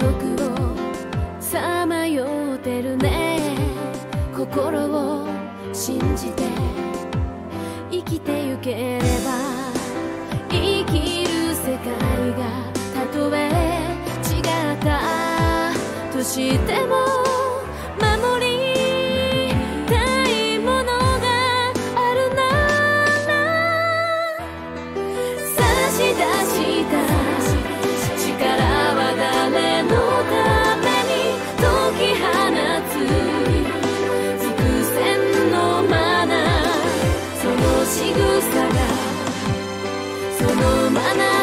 憶をさまよってるね。心を信じて生きてゆければ生きる世界がたとえ違ったとしても sunum ana